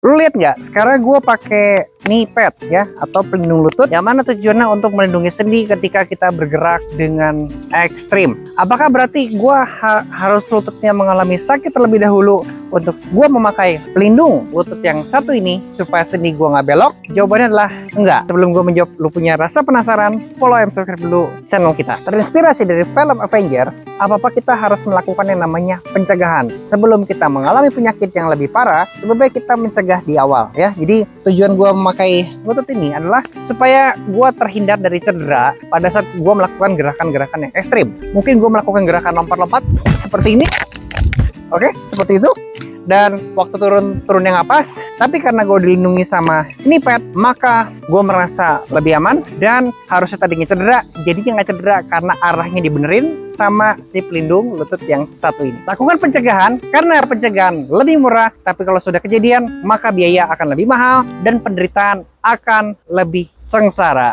Lu lihat nggak? Sekarang gue pakai knee pad ya atau pelindung lutut yang mana tujuannya untuk melindungi sendi ketika kita bergerak dengan ekstrim. Apakah berarti gue ha harus lututnya mengalami sakit terlebih dahulu untuk gue memakai pelindung lutut yang satu ini supaya sendi gue nggak belok? Jawabannya adalah enggak. Sebelum gue menjawab, lu punya rasa penasaran? Follow and subscribe dulu channel kita. Terinspirasi dari film Avengers, apa-apa kita harus melakukan yang namanya pencegahan. Sebelum kita mengalami penyakit yang lebih parah, lebih baik kita mencegah di awal ya. Jadi tujuan gue memakai lutut ini adalah supaya gue terhindar dari cedera pada saat gue melakukan gerakan-gerakan yang ekstrim. Mungkin gue melakukan gerakan lompat-lompat seperti ini. Oke, seperti itu dan waktu turun turun yang pas tapi karena gue dilindungi sama ini pet maka gue merasa lebih aman dan harusnya tadinya cedera jadinya nggak cedera karena arahnya dibenerin sama si pelindung lutut yang satu ini. Lakukan pencegahan karena pencegahan lebih murah tapi kalau sudah kejadian maka biaya akan lebih mahal dan penderitaan akan lebih sengsara